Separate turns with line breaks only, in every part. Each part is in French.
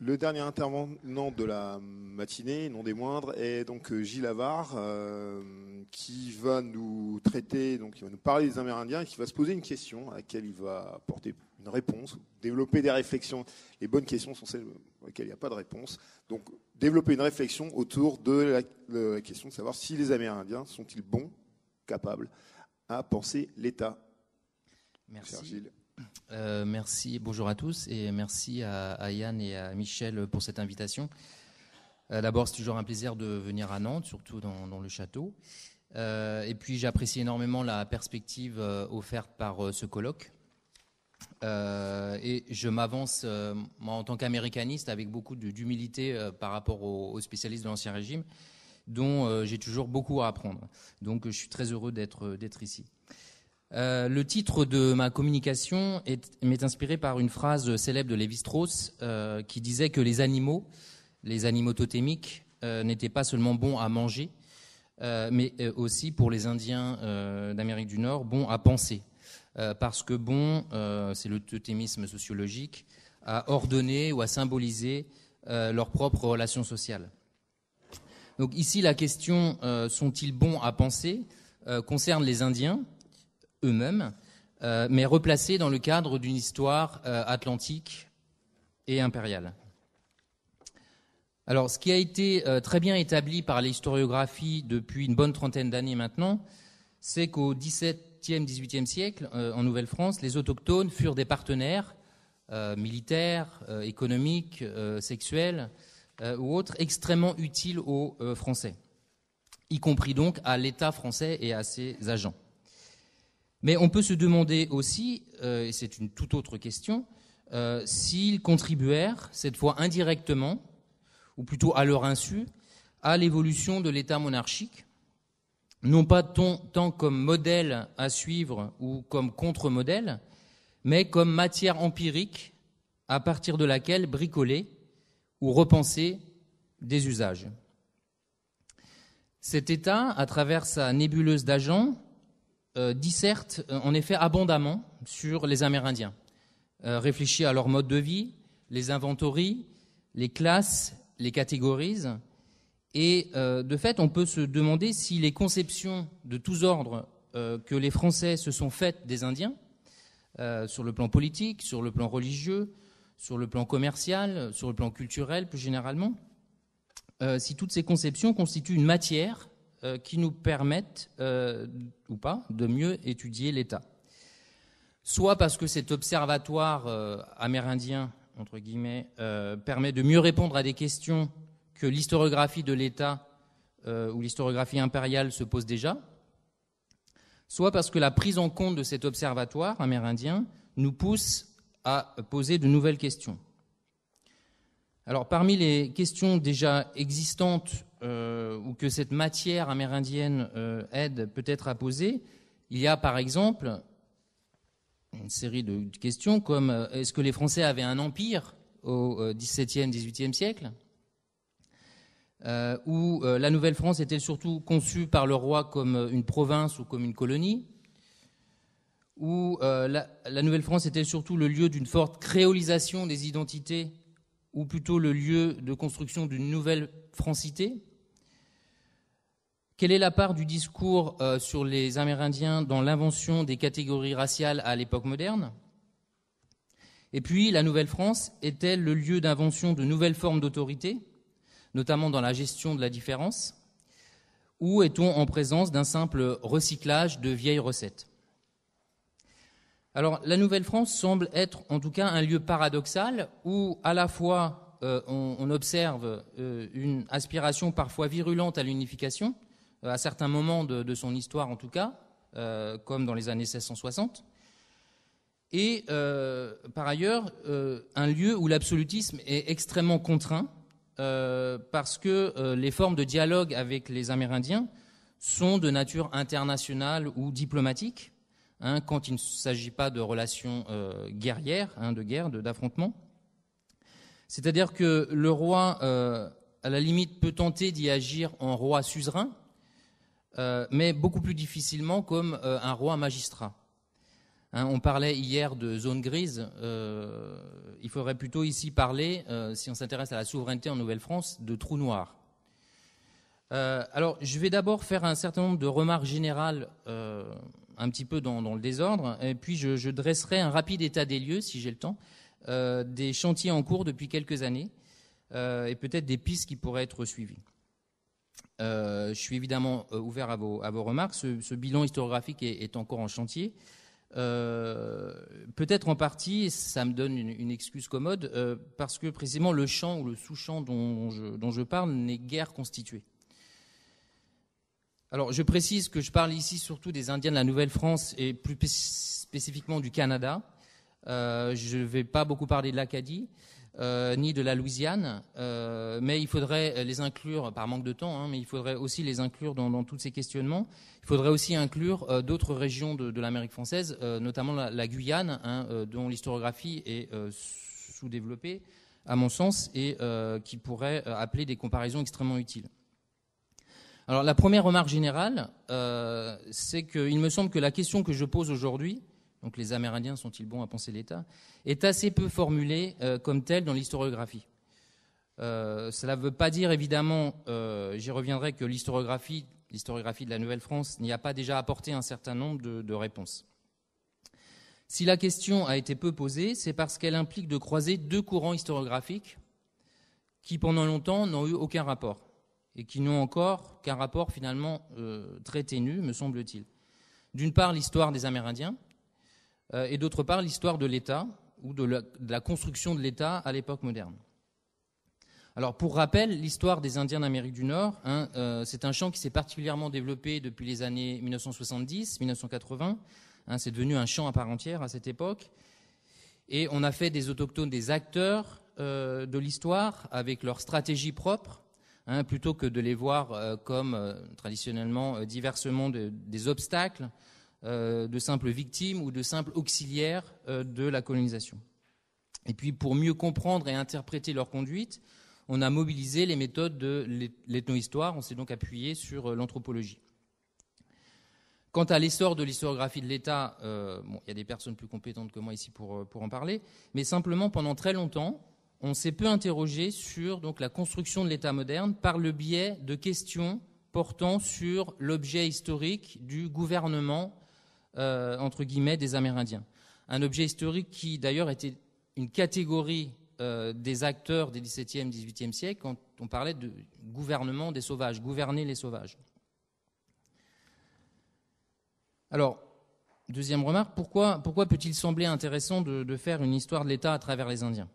Le dernier intervenant de la matinée, non des moindres, est donc euh, Gilles Avard, euh, qui va nous traiter, donc il va nous parler des Amérindiens et qui va se poser une question à laquelle il va apporter une réponse, développer des réflexions. Les bonnes questions sont celles auxquelles il n'y a pas de réponse. Donc développer une réflexion autour de la, question de savoir si les Amérindiens sont-ils bons, capables à penser l'État.
Merci. Gilles. Euh, merci, bonjour à tous et merci à, Yann et à Michel pour cette invitation. Euh, d'abord, c'est toujours un plaisir de venir à Nantes, surtout dans, le château. Euh, et puis, j'apprécie énormément la perspective offerte par ce colloque. et je m'avance, moi, en tant qu'américaniste, avec beaucoup d'humilité par rapport aux, spécialistes de l'Ancien Régime, dont j'ai toujours beaucoup à apprendre. Donc, je suis très heureux d'être ici. Euh, le titre de ma communication m'est inspiré par une phrase célèbre de Lévi-Strauss euh, qui disait que les animaux, les animaux totémiques, euh, n'étaient pas seulement bons à manger, mais aussi pour les Indiens d'Amérique du Nord, bons à penser. parce que bon, c'est le totémisme sociologique, à ordonner ou à symboliser leurs propres relations sociales. Donc ici, la question sont-ils bons à penser concerne les Indiens eux-mêmes, euh, mais replacés dans le cadre d'une histoire euh, atlantique et impériale. Alors, ce qui a été euh, très bien établi par l'historiographie depuis une bonne trentaine d'années maintenant, c'est qu'au XVIIe, XVIIIe siècle, en Nouvelle-France, les autochtones furent des partenaires militaires, économiques, sexuels ou autres extrêmement utiles aux Français, y compris donc à l'État français et à ses agents. Mais on peut se demander aussi, euh, et c'est une toute autre question, euh, s'ils contribuèrent, cette fois indirectement, ou plutôt à leur insu, à l'évolution de l'État monarchique, non pas tant comme modèle à suivre ou comme contre-modèle, mais comme matière empirique à partir de laquelle bricoler ou repenser des usages. Cet État, à travers sa nébuleuse d'agents, euh, disserte euh, en effet abondamment sur les Amérindiens, euh, réfléchit à leur mode de vie, les inventorie, les classes, les catégorise. Et de fait, on peut se demander si les conceptions de tous ordres que les Français se sont faites des Indiens, sur le plan politique, sur le plan religieux, sur le plan commercial, sur le plan culturel plus généralement, si toutes ces conceptions constituent une matière euh, qui nous permettent, euh, ou pas, de mieux étudier l'État. Soit parce que cet observatoire euh, amérindien, permet de mieux répondre à des questions que l'historiographie de l'État ou l'historiographie impériale se pose déjà, soit parce que la prise en compte de cet observatoire amérindien nous pousse à poser de nouvelles questions. Alors, parmi les questions déjà existantes ou que cette matière amérindienne euh, aide peut-être à poser, il y a par exemple une série de questions comme euh, est-ce que les Français avaient un empire au XVIIe, XVIIIe siècle? Ou la Nouvelle-France était surtout conçue par le roi comme une province ou comme une colonie? Ou la Nouvelle-France était surtout le lieu d'une forte créolisation des identités ou plutôt le lieu de construction d'une nouvelle francité? Quelle est la part du discours euh, sur les Amérindiens dans l'invention des catégories raciales à l'époque moderne? Et puis, la Nouvelle-France est-elle le lieu d'invention de nouvelles formes d'autorité, notamment dans la gestion de la différence? Ou est-on en présence d'un simple recyclage de vieilles recettes? Alors, la Nouvelle-France semble être en tout cas un lieu paradoxal où à la fois euh, on, observe euh, une aspiration parfois virulente à l'unification, à certains moments de, son histoire en tout cas, comme dans les années 1660, et par ailleurs un lieu où l'absolutisme est extrêmement contraint parce que les formes de dialogue avec les Amérindiens sont de nature internationale ou diplomatique Hein, quand il ne s'agit pas de relations euh, guerrières, hein, de guerre, d'affrontement. C'est-à-dire que le roi, euh, à la limite, peut tenter d'y agir en roi suzerain, euh, mais beaucoup plus difficilement comme un roi magistrat. Hein, on parlait hier de zone grise. Euh, il faudrait plutôt ici parler, euh, si on s'intéresse à la souveraineté en Nouvelle-France, de trou noir. Euh, alors, je vais d'abord faire un certain nombre de remarques générales, un petit peu dans, le désordre, et puis je, dresserai un rapide état des lieux, si j'ai le temps, des chantiers en cours depuis quelques années, et peut-être des pistes qui pourraient être suivies. Je suis évidemment ouvert à vos, remarques. Ce, bilan historiographique est encore en chantier. Euh, peut-être en partie, ça me donne une, excuse commode, euh, parce que précisément le champ ou le sous-champ dont je, parle n'est guère constitué. Alors, je précise que je parle ici surtout des Indiens de la Nouvelle-France et plus spécifiquement du Canada. Euh, je ne vais pas beaucoup parler de l'Acadie. Euh, ni de la Louisiane, euh, mais il faudrait les inclure, par manque de temps, hein, mais il faudrait aussi les inclure dans, tous ces questionnements. Il faudrait aussi inclure euh, d'autres régions de, l'Amérique française, notamment la, Guyane, hein, dont l'historiographie est sous-développée, à mon sens, et qui pourrait appeler des comparaisons extrêmement utiles. Alors la première remarque générale, c'est qu'il me semble que la question que je pose aujourd'hui, donc les Amérindiens sont-ils bons à penser l'État, est assez peu formulée euh, comme telle dans l'historiographie. Euh, cela ne veut pas dire évidemment, euh, j'y reviendrai, que l'historiographie, l'historiographie de la Nouvelle-France n'y a pas déjà apporté un certain nombre de, réponses. Si la question a été peu posée, c'est parce qu'elle implique de croiser deux courants historiographiques qui pendant longtemps n'ont eu aucun rapport et qui n'ont encore qu'un rapport finalement très ténu, me semble-t-il. D'une part, l'histoire des Amérindiens, et d'autre part l'histoire de l'État ou de la, construction de l'État à l'époque moderne. Alors, pour rappel, l'histoire des Indiens d'Amérique du Nord, hein, euh, c'est un champ qui s'est particulièrement développé depuis les années 1970-1980. Hein, c'est devenu un champ à part entière à cette époque. Et on a fait des autochtones des acteurs euh, de l'histoire avec leur stratégie propre, hein, plutôt que de les voir comme traditionnellement diversement des obstacles euh, de simples victimes ou de simples auxiliaires euh, de la colonisation. Et puis pour mieux comprendre et interpréter leur conduite, on a mobilisé les méthodes de l'ethnohistoire, on s'est donc appuyé sur euh, l'anthropologie. Quant à l'essor de l'historiographie de l'État, il y a des personnes plus compétentes que moi ici pour, en parler, mais simplement pendant très longtemps, on s'est peu interrogé sur la construction de l'État moderne par le biais de questions portant sur l'objet historique du gouvernement euh, entre guillemets, des Amérindiens. Un objet historique qui, d'ailleurs, était une catégorie euh, des acteurs des XVIIe, XVIIIe siècles quand on parlait de gouvernement des sauvages, gouverner les sauvages. Alors, deuxième remarque, pourquoi, peut-il sembler intéressant de, faire une histoire de l'État à travers les Indiens?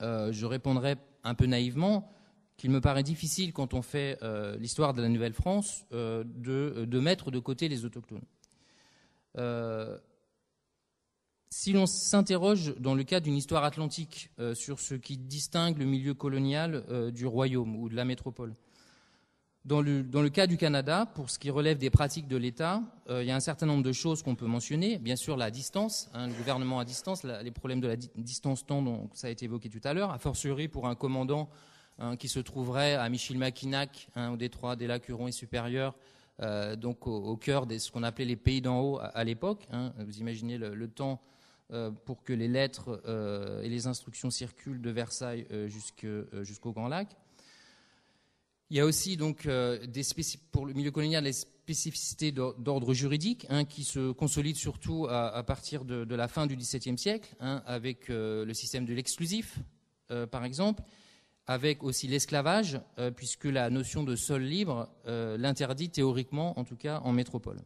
Euh, Je répondrai un peu naïvement qu'il me paraît difficile, quand on fait l'histoire de la Nouvelle-France, de, mettre de côté les autochtones. Euh, si l'on s'interroge dans le cas d'une histoire atlantique euh, sur ce qui distingue le milieu colonial euh, du royaume ou de la métropole, dans le, dans le, cas du Canada, pour ce qui relève des pratiques de l'État, il y a un certain nombre de choses qu'on peut mentionner. Bien sûr, la distance, hein, le gouvernement à distance, les problèmes de la distance-temps, dont ça a été évoqué tout à l'heure, a fortiori pour un commandant hein, qui se trouverait à Michilimackinac, hein, au détroit des lacs et supérieurs, euh, donc au, cœur de ce qu'on appelait les pays d'en haut à, l'époque. Hein. Vous imaginez le, temps euh, pour que les lettres euh, et les instructions circulent de Versailles jusqu'au Grand Lac. Il y a aussi donc pour le milieu colonial des spécificités d'ordre juridique hein, qui se consolident surtout à, partir de, la fin du XVIIe siècle, hein, avec le système de l'exclusif, par exemple, avec aussi l'esclavage, euh, puisque la notion de sol libre euh, l'interdit théoriquement, en tout cas en métropole.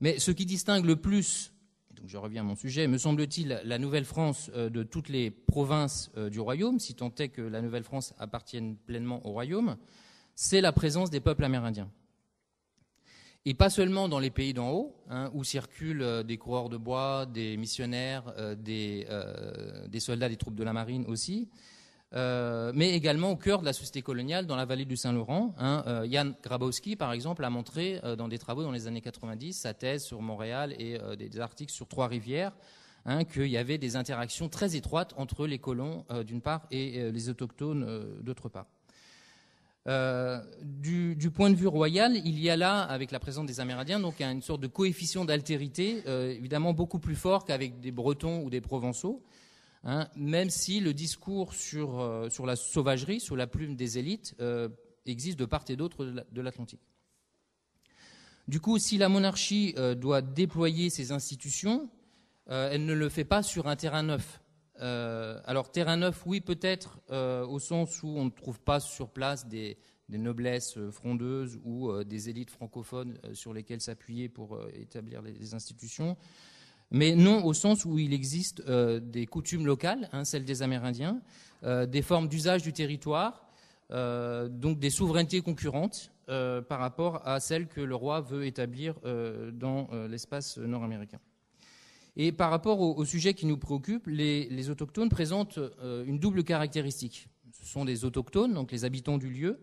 Mais ce qui distingue le plus, donc je reviens à mon sujet, me semble-t-il, la Nouvelle-France euh, de toutes les provinces du royaume, si tant est que la Nouvelle-France appartienne pleinement au royaume, c'est la présence des peuples amérindiens. Et pas seulement dans les pays d'en haut, hein, où circulent des coureurs de bois, des missionnaires, des, des soldats des troupes de la marine aussi, euh, mais également au cœur de la société coloniale dans la vallée du Saint-Laurent. Hein. Euh, Jan Grabowski, par exemple, a montré euh, dans des travaux dans les années 90 sa thèse sur Montréal et des, articles sur Trois-Rivières hein, qu'il y avait des interactions très étroites entre les colons d'une part et les autochtones d'autre part. du, point de vue royal, il y a là, avec la présence des Amérindiens, donc une sorte de coefficient d'altérité, évidemment beaucoup plus fort qu'avec des Bretons ou des Provençaux. Hein, même si le discours sur, euh, sur, la sauvagerie, sur la plume des élites, euh, existe de part et d'autre de l'Atlantique. Du coup, si la monarchie euh, doit déployer ses institutions, elle ne le fait pas sur un terrain neuf. alors, terrain neuf, oui, peut-être, au sens où on ne trouve pas sur place des, des noblesses frondeuses ou des élites francophones sur lesquelles s'appuyer pour établir les institutions mais non au sens où il existe euh, des coutumes locales, hein, celles des Amérindiens, euh, des formes d'usage du territoire, euh, donc des souverainetés concurrentes par rapport à celles que le roi veut établir dans l'espace nord-américain. Et par rapport au, sujet qui nous préoccupe, les, autochtones présentent une double caractéristique. Ce sont des autochtones, donc les habitants du lieu,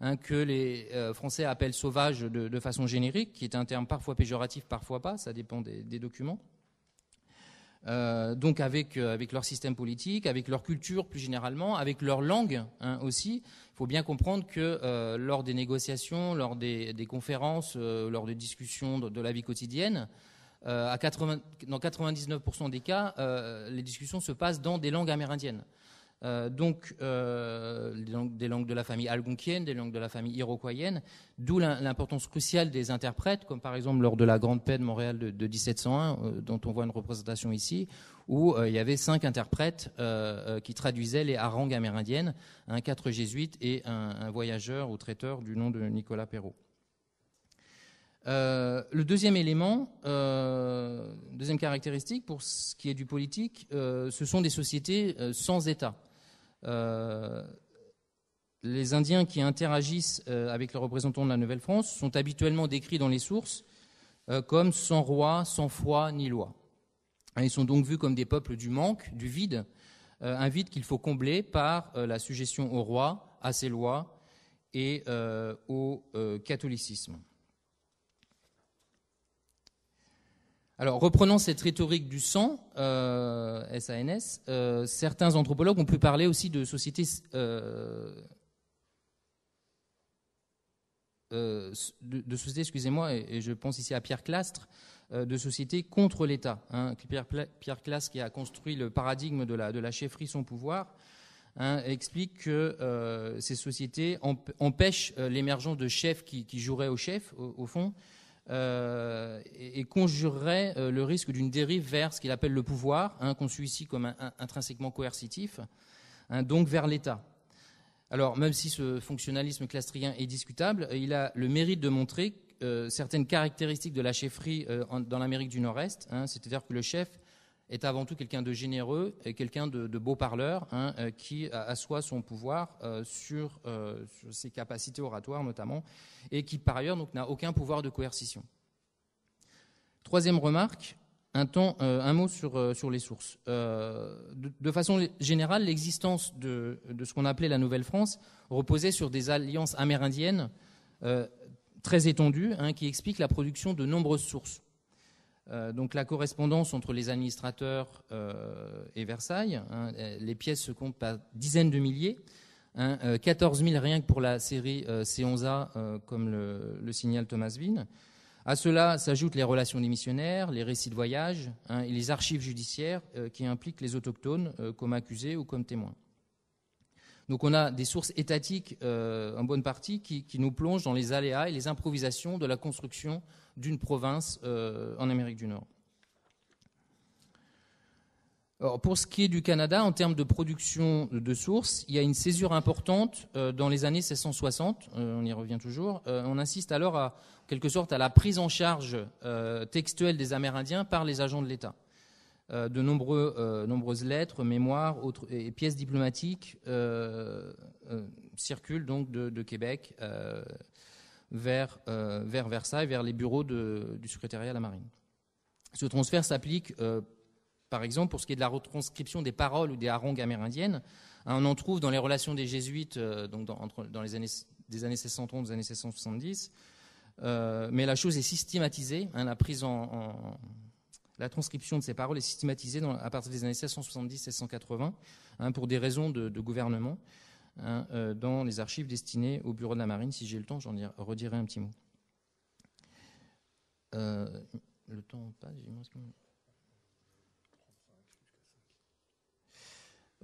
hein, que les Français appellent sauvages de, façon générique, qui est un terme parfois péjoratif, parfois pas, ça dépend des documents. Euh, donc avec, euh, avec leur système politique, avec leur culture plus généralement, avec leur langue hein, aussi. Il faut bien comprendre que euh, lors des négociations, lors des, conférences, lors des discussions de, la vie quotidienne, à 80, dans 99% des cas, les discussions se passent dans des langues amérindiennes. Euh, donc euh, des, langues, de la famille algonquienne, des langues de la famille iroquoienne, d'où l'importance cruciale des interprètes, comme par exemple lors de la Grande Paix de Montréal de, 1701, euh, dont on voit une représentation ici, où il y avait cinq interprètes qui traduisaient les harangues amérindiennes, un quatre jésuites et un, voyageur ou traiteur du nom de Nicolas Perrault. le deuxième élément, deuxième caractéristique pour ce qui est du politique, ce sont des sociétés sans État. Euh, les Indiens qui interagissent euh, avec les représentants de la Nouvelle-France sont habituellement décrits dans les sources euh, comme sans roi, sans foi ni loi. Ils sont donc vus comme des peuples du manque, du vide, un vide qu'il faut combler par la suggestion au roi, à ses lois et au catholicisme. Alors, reprenant cette rhétorique du sang, euh, SANS, euh, certains anthropologues ont pu parler aussi de sociétés, euh, euh, excusez-moi, et, je pense ici à Pierre Clastre, de sociétés contre l'État. Hein. Pierre, Clastre, qui a construit le paradigme de la, de la chefferie sans pouvoir, hein, explique que ces sociétés empêchent l'émergence de chefs qui, joueraient au chef, au fond, euh, et, conjurerait euh, le risque d'une dérive vers ce qu'il appelle le pouvoir, hein, conçu ici comme intrinsèquement coercitif, hein, donc vers l'État. Alors, même si ce fonctionnalisme clastrien est discutable, il a le mérite de montrer euh, certaines caractéristiques de la chefferie dans l'Amérique du Nord-Est, hein, c'est-à-dire que le chef est avant tout quelqu'un de généreux et quelqu'un de, beau parleur hein, euh, qui assoit son pouvoir euh, sur, euh, sur, ses capacités oratoires notamment et qui par ailleurs n'a aucun pouvoir de coercition. Troisième remarque, un, mot sur, les sources. De, façon générale, l'existence de, de, ce qu'on appelait la Nouvelle-France reposait sur des alliances amérindiennes très étendues hein, qui expliquent la production de nombreuses sources. Euh, donc la correspondance entre les administrateurs euh, et Versailles, hein, les pièces se comptent par dizaines de milliers, 14 hein, 000 euh, rien que pour la série C11A, comme le, le, signale Thomas Vine. À cela s'ajoutent les relations des missionnaires, les récits de voyage hein, et les archives judiciaires qui impliquent les autochtones comme accusés ou comme témoins. Donc on a des sources étatiques en bonne partie qui, nous plongent dans les aléas et les improvisations de la construction d'une province euh, en Amérique du Nord. pour ce qui est du Canada, en termes de production de sources, il y a une césure importante euh, dans les années 1660, euh, on y revient toujours. on insiste alors, à, quelque sorte, à la prise en charge textuelle des Amérindiens par les agents de l'État. de nombreuses lettres, mémoires et pièces diplomatiques circulent donc de Québec vers, euh, vers Versailles, vers les bureaux du secrétariat à la marine. Ce transfert s'applique, euh, par exemple, pour ce qui est de la retranscription des paroles ou des harangues amérindiennes. On en trouve dans les relations des jésuites euh, donc dans, les années, des années 1630 aux années 1670. mais la chose est systématisée, hein, la transcription de ces paroles est systématisée à partir des années 1670-1680 hein, pour des raisons de, gouvernement. Hein, dans les archives destinées au bureau de la marine. Si j'ai le temps, j'en redirai un petit mot. le temps passe,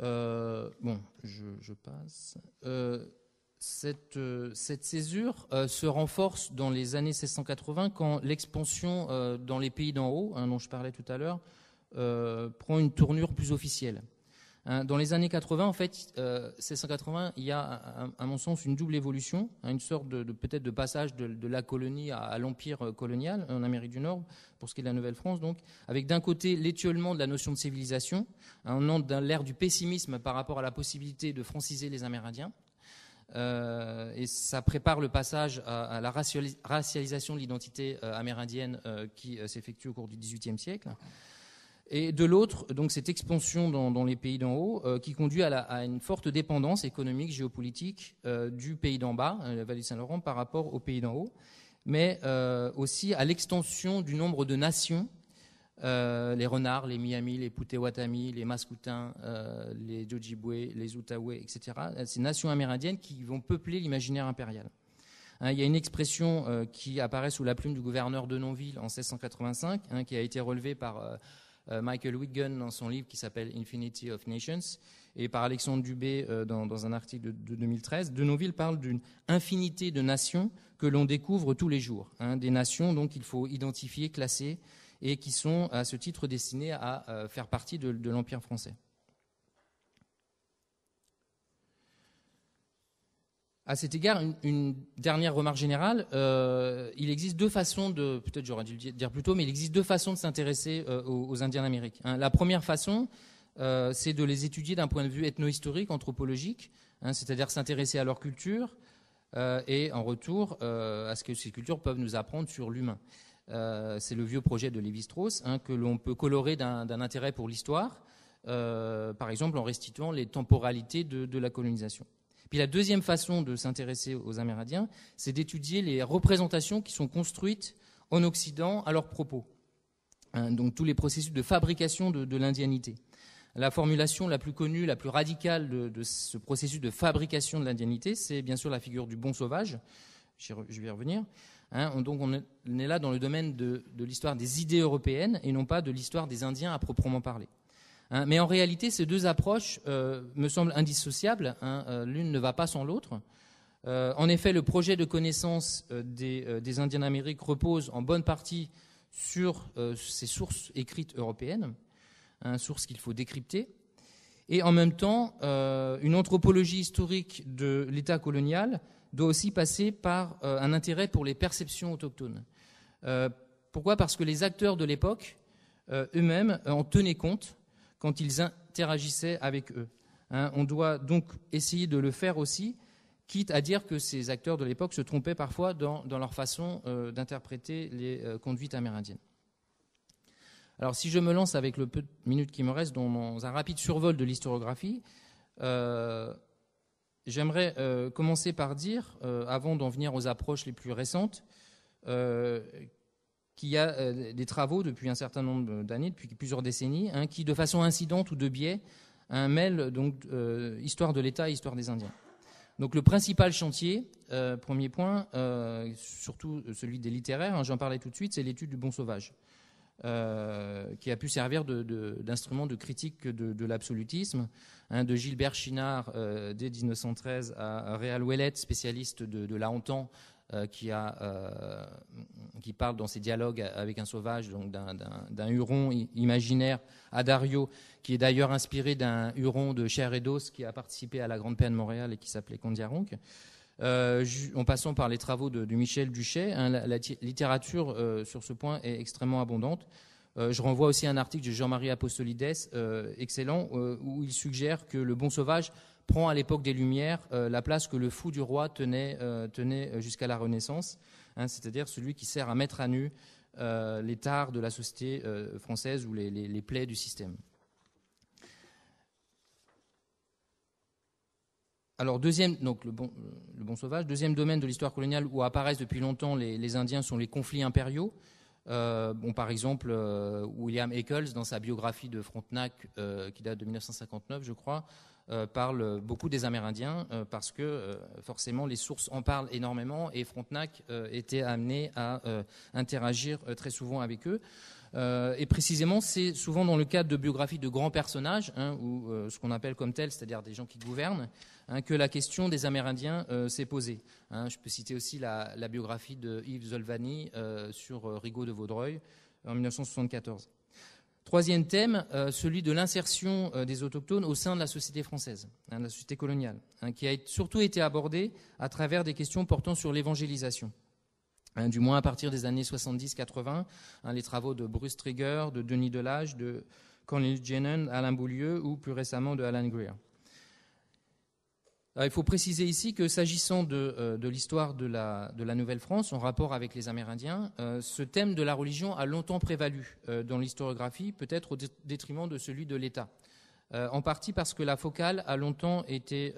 Euh, bon, je, passe. Euh, cette, euh, cette, césure se renforce dans les années 1680 quand l'expansion dans les pays d'en haut, hein, dont je parlais tout à l'heure, prend une tournure plus officielle. Hein, dans les années 80, en fait, euh, 1680, il y a, à, mon sens, une double évolution, hein, une sorte de, peut-être de passage de, la colonie à, l'empire euh, colonial en Amérique du Nord, pour ce qui est de la Nouvelle-France, donc, avec d'un côté l'étiolement de la notion de civilisation, un an dans l'ère du pessimisme par rapport à la possibilité de franciser les Amérindiens. Euh, et ça prépare le passage à, la racialisation de l'identité euh, amérindienne qui s'effectue au cours du XVIIIe siècle. Et de l'autre, donc cette expansion dans, les pays d'en haut, euh, qui conduit à, une forte dépendance économique, géopolitique euh, du pays d'en bas, euh, la vallée Saint-Laurent, par rapport au pays d'en haut, mais aussi à l'extension du nombre de nations, les renards, les Miami, les Putewatami, les Mascoutins, les Dojibwe, les Outaouais, etc. Ces nations amérindiennes qui vont peupler l'imaginaire impérial. Hein, il y a une expression qui apparaît sous la plume du gouverneur de Nonville en 1685, hein, qui a été relevée par euh, Michael Wigan dans son livre qui s'appelle Infinity of Nations et par Alexandre Dubé euh, dans, un article de, 2013. De Noville parle d'une infinité de nations que l'on découvre tous les jours. Hein, des nations donc il faut identifier, classer et qui sont à ce titre destinées à euh, faire partie de l'Empire français. À cet égard, une, dernière remarque générale. Euh, il existe deux façons de, peut-être j'aurais dû le dire plus tôt, mais il existe deux façons de s'intéresser euh, aux, Indiens d'Amérique. Hein. La première façon, euh, c'est de les étudier d'un point de vue ethno-historique, anthropologique, hein, c'est-à-dire s'intéresser à leur culture et en retour à ce que ces cultures peuvent nous apprendre sur l'humain. c'est le vieux projet de Lévi-Strauss hein, que l'on peut colorer d'un intérêt pour l'histoire, par exemple en restituant les temporalités de la colonisation. Puis la deuxième façon de s'intéresser aux Amérindiens, c'est d'étudier les représentations qui sont construites en Occident à leur propos. Hein, donc tous les processus de fabrication de, l'indianité. La formulation la plus connue, la plus radicale de, ce processus de fabrication de l'indianité, c'est bien sûr la figure du bon sauvage. Je vais y revenir. Hein. donc on est là dans le domaine de l'histoire des idées européennes et non pas de l'histoire des Indiens à proprement parler. Hein, mais en réalité, ces deux approches euh, me semblent indissociables. Hein, euh, l'une ne va pas sans l'autre. Euh, en effet, le projet de connaissance des, Indiens d'Amérique repose en bonne partie sur ces sources écrites européennes, hein, sources qu'il faut décrypter. Et en même temps, une anthropologie historique de l'État colonial doit aussi passer par un intérêt pour les perceptions autochtones. pourquoi? Parce que les acteurs de l'époque eux-mêmes en tenaient compte quand ils interagissaient avec eux. Hein. on doit donc essayer de le faire aussi, quitte à dire que ces acteurs de l'époque se trompaient parfois dans, leur façon euh, d'interpréter les euh, conduites amérindiennes. Alors si je me lance avec le peu de minutes qui me restent dans, un rapide survol de l'historiographie, euh, j'aimerais commencer par dire, avant d'en venir aux approches les plus récentes, qu'il y a euh, des travaux depuis un certain nombre d'années, depuis plusieurs décennies, hein, qui, de façon incidente ou de biais, hein, mêlent donc euh, histoire de l'État et histoire des Indiens. Donc le principal chantier, euh, premier point, surtout celui des littéraires, hein, j'en parlais tout de suite, c'est l'étude du bon sauvage, qui a pu servir d'instrument de, critique de, l'absolutisme, de Gilbert Chinard dès 1913 à Réal Ouellet, spécialiste de, de la Hontan, euh, qui, a, euh, qui parle dans ses dialogues avec un sauvage, donc d'un huron imaginaire, Adario, qui est d'ailleurs inspiré d'un huron de chair et d'os qui a participé à la Grande Paix de Montréal et qui s'appelait Condiaronc. Euh, en passant par les travaux de, Michel Duchet, hein, la, littérature sur ce point est extrêmement abondante. je renvoie aussi à un article de Jean-Marie Apostolides, excellent, où il suggère que le bon sauvage prend à l'époque des Lumières euh, la place que le fou du roi tenait, euh, tenait jusqu'à la Renaissance, hein, c'est-à-dire celui qui sert à mettre à nu euh, les tares de la société française ou les, plaies du système. Alors, deuxième, donc le bon, le bon, sauvage, deuxième domaine de l'histoire coloniale où apparaissent depuis longtemps les, Indiens sont les conflits impériaux. bon, par exemple, William Eccles, dans sa biographie de Frontenac, qui date de 1959, je crois, parle beaucoup des Amérindiens parce que forcément les sources en parlent énormément et Frontenac était amené à interagir très souvent avec eux. Euh, et précisément, c'est souvent dans le cadre de biographies de grands personnages, hein, ou euh, ce qu'on appelle comme tel, c'est-à-dire des gens qui gouvernent, hein, que la question des Amérindiens euh, s'est posée. Hein. je peux citer aussi la, biographie de Yves Zolvani sur Rigaud de Vaudreuil en 1974. Troisième thème, celui de l'insertion des autochtones au sein de la société française, de la société coloniale, qui a surtout été abordé à travers des questions portant sur l'évangélisation. Hein, du moins à partir des années 70-80, hein, les travaux de Bruce Trigger, de Denis Delage, de Cornelius Jennon, Alain Boulieu ou plus récemment de Alan Greer. Il faut préciser ici que s'agissant de, euh, l'histoire de la, Nouvelle-France en rapport avec les Amérindiens, euh, ce thème de la religion a longtemps prévalu euh, dans l'historiographie, peut-être au détriment de celui de l'État. en partie parce que la focale a longtemps été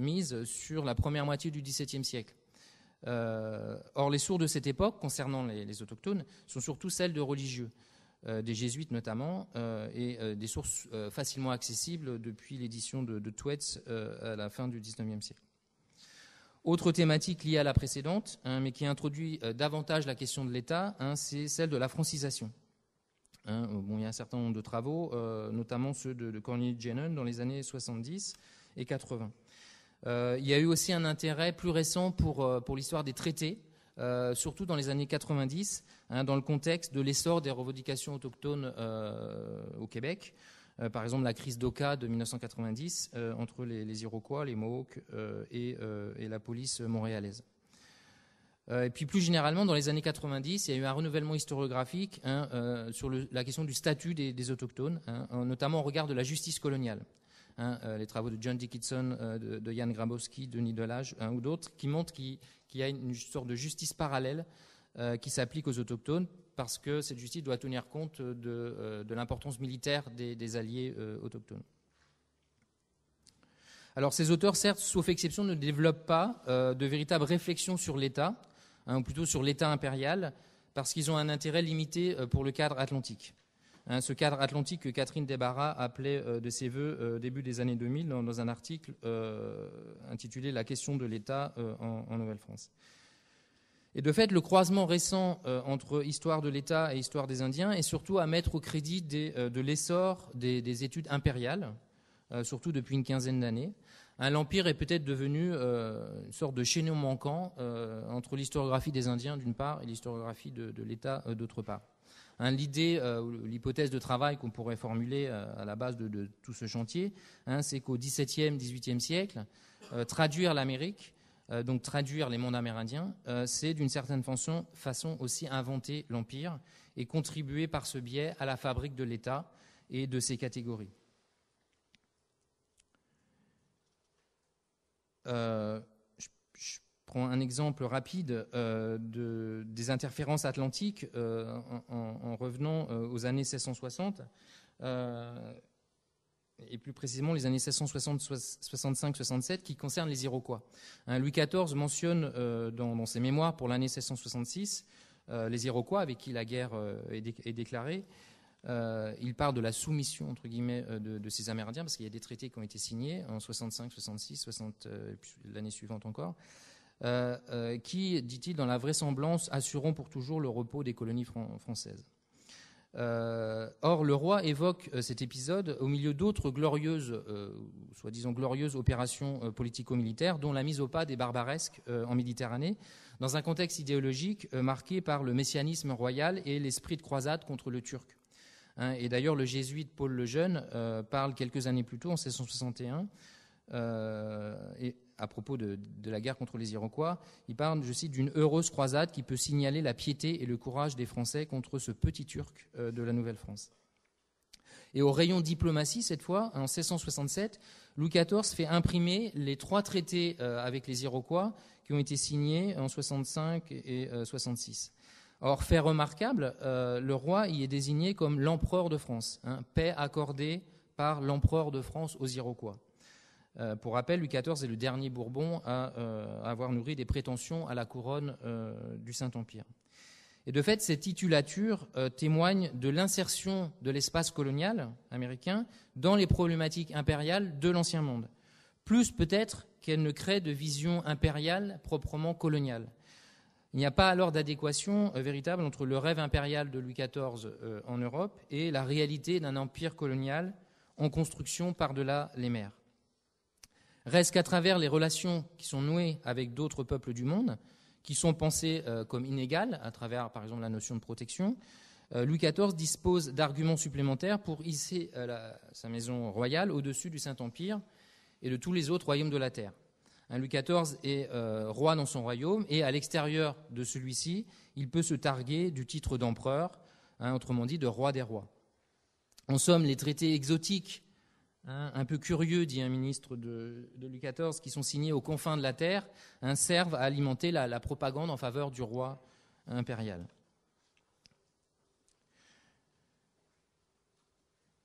mise sur la première moitié du XVIIe siècle. Euh, or, les sources de cette époque, concernant les, autochtones, sont surtout celles de religieux, euh, des jésuites notamment, euh, et des sources facilement accessibles depuis l'édition de, de à la fin du XIXe siècle. Autre thématique liée à la précédente, hein, mais qui introduit davantage la question de l'État, hein, c'est celle de la francisation. Hein, bon, il y a un certain nombre de travaux, notamment ceux de, de Cornelius Jennon dans les années 70 et 80. Euh, il y a eu aussi un intérêt plus récent euh, pour l'histoire des traités, euh, surtout dans les années 90, hein, dans le contexte de l'essor des revendications autochtones au Québec. par exemple, la crise d'Oka de 1990 entre les, Iroquois, les Mohawks et, la police montréalaise. et puis plus généralement, dans les années 90, il y a eu un renouvellement historiographique hein, sur la question du statut des, autochtones, hein, notamment au regard de la justice coloniale. Euh, les travaux de John Dickinson, euh, de, de, Jan Grabowski, Denis Delage ou d'autres, qui montrent qu'il y a une sorte de justice parallèle euh, qui s'applique aux autochtones parce que cette justice doit tenir compte de, l'importance militaire des, alliés autochtones. Alors ces auteurs, certes, sauf exception, ne développent pas de véritable réflexion sur l'État, hein, ou plutôt sur l'État impérial, parce qu'ils ont un intérêt limité pour le cadre atlantique. Hein, ce cadre atlantique que Catherine Desbarras appelait euh, de ses voeux euh, début des années 2000 dans, un article euh, intitulé La question de l'État en, Nouvelle-France. Et de fait, le croisement récent entre histoire de l'État et histoire des Indiens est surtout à mettre au crédit de l'essor des, études impériales, surtout depuis une quinzaine d'années. Hein, L'Empire est peut-être devenu une sorte de chaînon manquant entre l'historiographie des Indiens d'une part et l'historiographie de l'État d'autre part. L'idée, euh, l'hypothèse de travail qu'on pourrait formuler euh, à la base de, tout ce chantier, hein, c'est qu'au XVIIe, XVIIIe siècle, euh, traduire l'Amérique, donc traduire les mondes amérindiens, c'est d'une certaine façon, façon aussi inventer l'Empire et contribuer par ce biais à la fabrique de l'État et de ses catégories. Prends un exemple rapide euh, de, des interférences atlantiques euh, en, revenant euh, aux années 1660 et plus précisément les années 1660-65-67 qui concernent les Iroquois. Hein, Louis XIV mentionne dans, ses mémoires pour l'année 1666 les Iroquois avec qui la guerre est, déclarée. il parle de la soumission entre guillemets de, ces Amérindiens parce qu'il y a des traités qui ont été signés en 65, 66, 60 l'année suivante encore. Euh, euh, qui, dit-il, dans la vraisemblance, assureront pour toujours le repos des colonies françaises. Euh, or, le roi évoque cet épisode au milieu d'autres glorieuses, soi-disant glorieuses opérations politico-militaires, dont la mise au pas des barbaresques en Méditerranée, dans un contexte idéologique marqué par le messianisme royal et l'esprit de croisade contre le turc. Hein, et d'ailleurs, le jésuite Paul le Jeune parle quelques années plus tôt, en 1661, et à propos de, la guerre contre les Iroquois, il parle, je cite, d'une heureuse croisade qui peut signaler la piété et le courage des Français contre ce petit Turc euh, de la Nouvelle-France. Et au rayon diplomatie, cette fois, en 1667, Louis XIV fait imprimer les trois traités euh, avec les Iroquois qui ont été signés en 65 et 66. Euh, Or, fait remarquable, le roi y est désigné comme l'empereur de France, hein, paix accordée par l'empereur de France aux Iroquois. Euh, pour rappel, Louis XIV est le dernier Bourbon à, euh, avoir nourri des prétentions à la couronne euh, du Saint-Empire. Et de fait, cette titulature euh, témoigne de l'insertion de l'espace colonial américain dans les problématiques impériales de l'Ancien Monde, plus peut-être qu'elle ne crée de vision impériale proprement coloniale. Il n'y a pas alors d'adéquation véritable entre le rêve impérial de Louis XIV en Europe et la réalité d'un empire colonial en construction par-delà les mers. Reste qu'à travers les relations qui sont nouées avec d'autres peuples du monde, qui sont pensées euh, comme inégales, à travers par exemple la notion de protection, euh, Louis XIV dispose d'arguments supplémentaires pour hisser euh, sa maison royale au-dessus du Saint-Empire et de tous les autres royaumes de la terre. Hein, Louis XIV est roi dans son royaume et à l'extérieur de celui-ci, il peut se targuer du titre d'empereur, hein, autrement dit de roi des rois. En somme, les traités exotiques Hein, un peu curieux, dit un ministre de, Louis XIV, qui sont signés aux confins de la terre, hein, servent à alimenter la, propagande en faveur du roi impérial.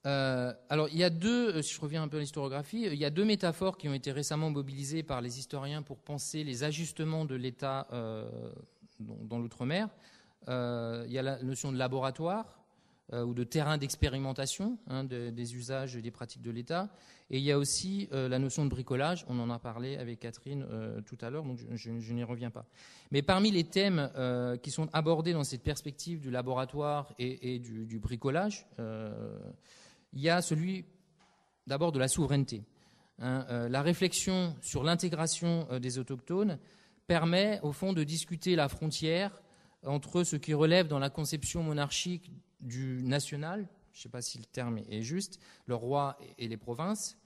Euh, alors, il y a deux, euh, si je reviens un peu à l'historiographie, il y a deux métaphores qui ont été récemment mobilisées par les historiens pour penser les ajustements de l'État euh, dans l'outre-mer. il y a la notion de laboratoire, euh, ou de terrain d'expérimentation hein, des usages et des pratiques de l'État. Et il y a aussi euh, la notion de bricolage, on en a parlé avec Catherine euh, tout à l'heure, donc je, n'y reviens pas. Mais parmi les thèmes qui sont abordés dans cette perspective du laboratoire et, du, bricolage, il y a celui d'abord de la souveraineté. Hein. la réflexion sur l'intégration des autochtones permet au fond de discuter la frontière entre ce qui relève dans la conception monarchique du national, je ne sais pas si le terme est juste, le roi et les provinces,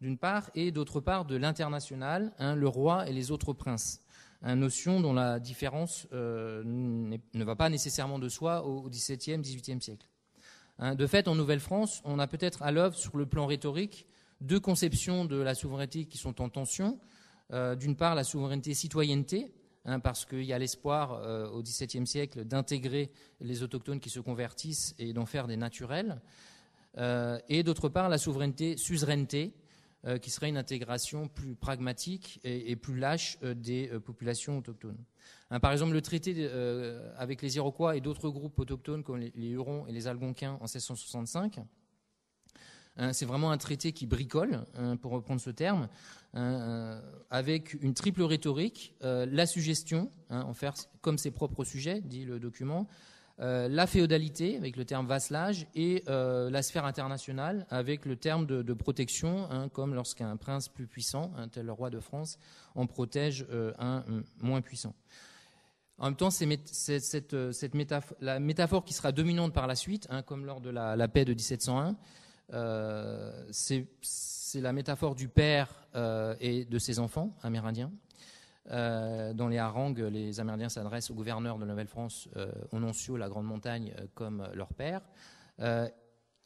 d'une part, et d'autre part de l'international, hein, le roi et les autres princes. Une notion dont la différence euh, ne va pas nécessairement de soi au XVIIe, XVIIIe siècle. Hein, de fait, en Nouvelle-France, on a peut-être à l'œuvre, sur le plan rhétorique, deux conceptions de la souveraineté qui sont en tension. Euh, d'une part, la souveraineté citoyenneté, Hein, parce qu'il y a l'espoir euh, au XVIIe siècle d'intégrer les autochtones qui se convertissent et d'en faire des naturels, euh, et d'autre part la souveraineté, suzeraineté, euh, qui serait une intégration plus pragmatique et, plus lâche des populations autochtones. Hein, par exemple, le traité avec les Iroquois et d'autres groupes autochtones comme les, Hurons et les Algonquins en 1665 Hein, c'est vraiment un traité qui bricole, hein, pour reprendre ce terme, hein, euh, avec une triple rhétorique, euh, la suggestion, en faire comme ses propres sujets, dit le document, euh, la féodalité, avec le terme vasselage, et la sphère internationale, avec le terme de, protection, comme lorsqu'un prince plus puissant, tel le roi de France, en protège un moins puissant. En même temps, c'est cette, la métaphore qui sera dominante par la suite, comme lors de la, la paix de 1701, euh, c'est la métaphore du père euh, et de ses enfants amérindiens. Euh, dans les harangues, les Amérindiens s'adressent au gouverneur de Nouvelle-France, au noncio, la Grande Montagne, comme leur père.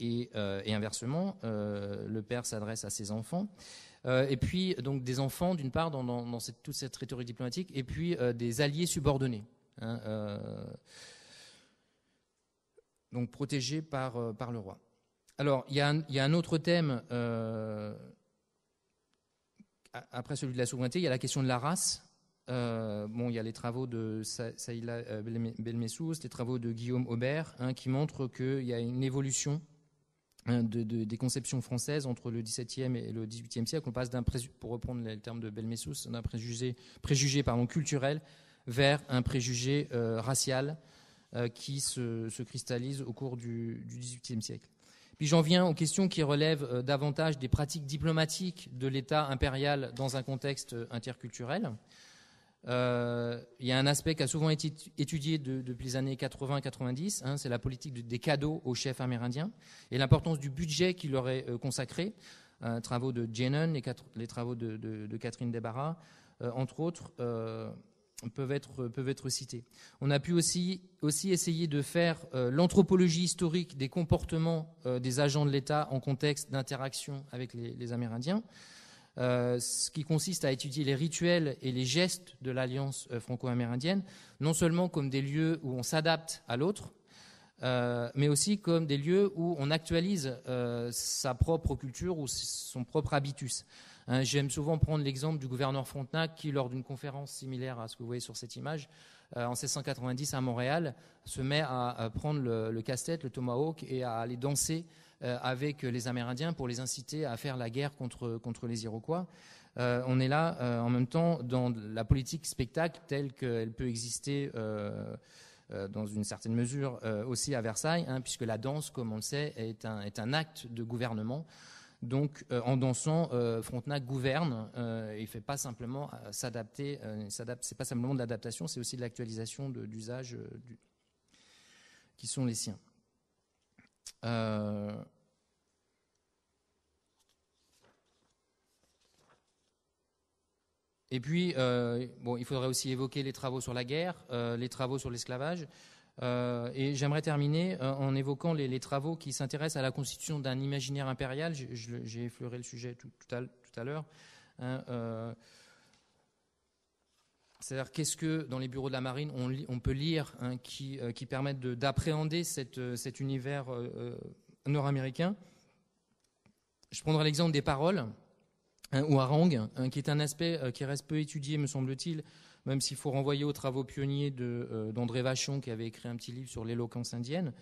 Et, inversement, le père s'adresse à ses enfants. et puis, donc, des enfants, d'une part, dans, toute cette rhétorique diplomatique, et puis des alliés subordonnés. Hein, donc protégés par le roi. Alors, il y, a un, autre thème, euh, après celui de la souveraineté, il y a la question de la race. Euh, bon, il y a les travaux de Saïla euh, Belmessous, les travaux de Guillaume Aubert, hein, qui montrent qu'il y a une évolution hein, des conceptions françaises entre le XVIIe et le XVIIIe siècle. On passe d'un pour reprendre le terme de Belmessous, d'un préjugé, culturel vers un préjugé racial qui se, cristallise au cours du XVIIIe siècle. Puis j'en viens aux questions qui relèvent euh, davantage des pratiques diplomatiques de l'État impérial dans un contexte euh, interculturel. Euh, il y a un aspect qui a souvent été étudié depuis les années 80-90, hein, c'est la politique des cadeaux aux chefs amérindiens et l'importance du budget qui leur est consacré. travaux de Jenon, les, les travaux de, Catherine Debarra, entre autres peuvent être, peuvent être cités. On a pu aussi, aussi essayer de faire euh, l'anthropologie historique des comportements euh, des agents de l'État en contexte d'interaction avec les, Amérindiens, euh, ce qui consiste à étudier les rituels et les gestes de l'alliance franco-amérindienne, non seulement comme des lieux où on s'adapte à l'autre, mais aussi comme des lieux où on actualise sa propre culture ou son propre habitus. Hein, j'aime souvent prendre l'exemple du gouverneur Frontenac qui, lors d'une conférence similaire à ce que vous voyez sur cette image, en 1690 à Montréal, se met à, prendre le, casse-tête, le tomahawk, et à aller danser avec les Amérindiens pour les inciter à faire la guerre contre, contre les Iroquois. on est là en même temps dans la politique spectacle telle qu'elle peut exister dans une certaine mesure aussi à Versailles, hein, puisque la danse, comme on le sait, est un, est un acte de gouvernement. Donc, euh, en dansant, euh, Frontenac gouverne. Euh, il ne fait pas simplement s'adapter. c'est pas simplement de l'adaptation, c'est aussi de l'actualisation d'usages qui sont les siens. Et puis, il faudrait aussi évoquer les travaux sur la guerre, les travaux sur l'esclavage. Euh, et j'aimerais terminer euh, en évoquant les, travaux qui s'intéressent à la constitution d'un imaginaire impérial. J'ai effleuré le sujet tout, à, l'heure. Hein, euh, c'est-à-dire qu'est-ce que dans les bureaux de la marine on, peut lire hein, qui, permettent d'appréhender cet univers nord-américain? Je prendrai l'exemple des paroles hein, ou harangues, qui est un aspect qui reste peu étudié, me semble-t-il, même s'il faut renvoyer aux travaux pionniers euh, d'André Vachon, qui avait écrit un petit livre sur l'éloquence indienne.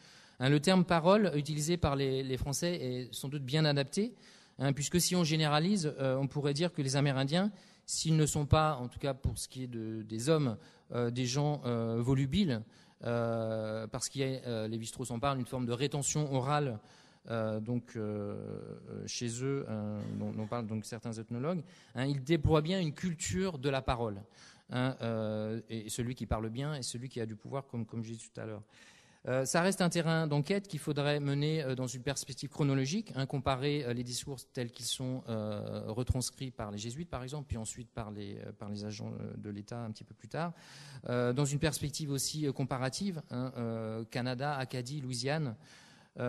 Hein, le terme parole, utilisé par les, Français, est sans doute bien adapté, hein, puisque si on généralise, euh, on pourrait dire que les Amérindiens, s'ils ne sont pas, en tout cas pour ce qui est des hommes, euh, des gens volubiles, parce qu'il y a, Lévi-Strauss en parle, une forme de rétention orale donc chez eux, dont, parlent donc certains ethnologues, hein, ils déploient bien une culture de la parole. Hein, euh, et celui qui parle bien et celui qui a du pouvoir, comme, comme je disais tout à l'heure. Euh, ça reste un terrain d'enquête qu'il faudrait mener euh, dans une perspective chronologique, hein, comparer les discours tels qu'ils sont retranscrits par les jésuites, par exemple, puis ensuite par les, agents de l'État un petit peu plus tard, dans une perspective aussi comparative, hein, Canada, Acadie, Louisiane, et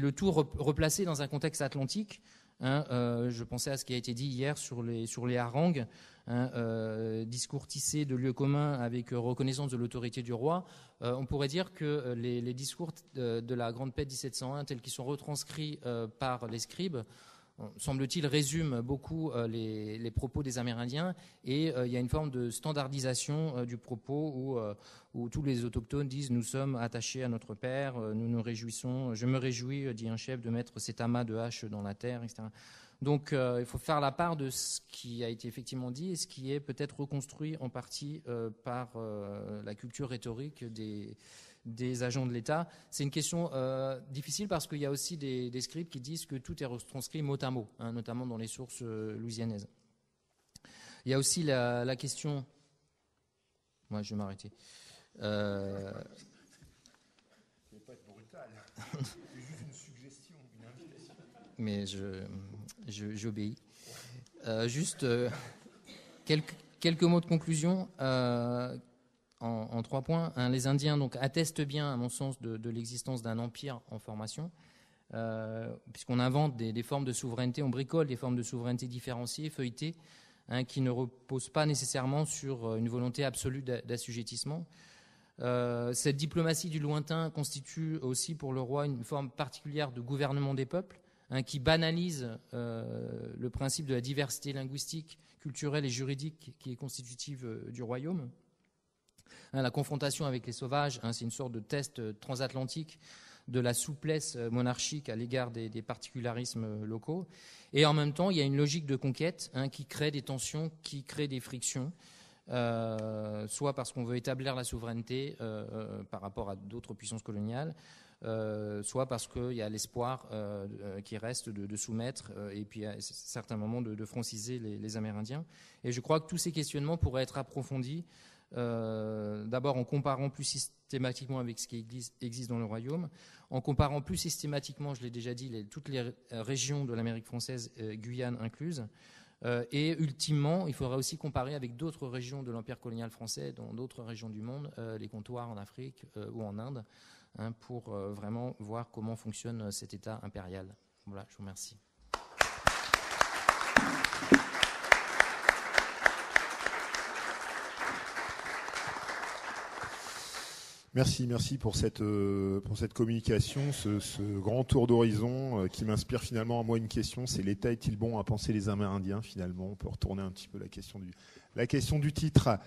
le tout replacé dans un contexte atlantique. je pensais à ce qui a été dit hier sur les harangues. Un euh, discours tissé de lieux communs avec euh, reconnaissance de l'autorité du roi, euh, on pourrait dire que les, discours de, la Grande Paix de 1701, tels qu'ils sont retranscrits par les scribes, semble-t-il, résument beaucoup les, propos des Amérindiens et il y a une forme de standardisation du propos où, tous les autochtones disent nous sommes attachés à notre père, nous nous réjouissons, je me réjouis, dit un chef, de mettre cet amas de haches dans la terre, etc. Donc euh, il faut faire la part de ce qui a été effectivement dit et ce qui est peut-être reconstruit en partie euh, par euh, la culture rhétorique des, agents de l'État. C'est une question difficile parce qu'il y a aussi des, scripts qui disent que tout est retranscrit mot à mot, hein, notamment dans les sources louisianaises. Il y a aussi la, question. Moi, je vais m'arrêter. Euh... pas être brutal. C'est juste une suggestion, une invitation. Mais je, j'obéis. Euh, juste euh, quelques, mots de conclusion euh, en, trois points. les Indiens attestent bien, à mon sens, de, l'existence d'un empire en formation, puisqu'on invente des, formes de souveraineté, on bricole des formes de souveraineté différenciées, feuilletées, hein, qui ne reposent pas nécessairement sur une volonté absolue d'assujettissement. cette diplomatie du lointain constitue aussi pour le roi une forme particulière de gouvernement des peuples, Hein, qui banalise euh, le principe de la diversité linguistique, culturelle et juridique qui est constitutive euh, du royaume. Hein, la confrontation avec les sauvages, hein, c'est une sorte de test euh, transatlantique de la souplesse monarchique à l'égard des, particularismes locaux. Et en même temps, il y a une logique de conquête qui crée des tensions, qui crée des frictions, soit parce qu'on veut établir la souveraineté par rapport à d'autres puissances coloniales, euh, soit parce qu'il y a l'espoir euh, euh, qui reste de, soumettre et puis à certains moments de, franciser les, Amérindiens. Et je crois que tous ces questionnements pourraient être approfondis, d'abord en comparant plus systématiquement avec ce qui existe dans le royaume, en comparant plus systématiquement, je l'ai déjà dit, toutes les régions de l'Amérique française, Guyane incluse. et ultimement, il faudra aussi comparer avec d'autres régions de l'Empire colonial français, dans d'autres régions du monde, les comptoirs en Afrique ou en Inde. Hein, pour euh, vraiment voir comment fonctionne euh, cet État impérial. Voilà, je vous remercie.
Merci, merci pour cette, euh, pour cette communication, ce, grand tour d'horizon qui m'inspire finalement à moi une question, c'est l'État est-il bon à penser les Amérindiens finalement? On peut retourner un petit peu la question du, la question du titre.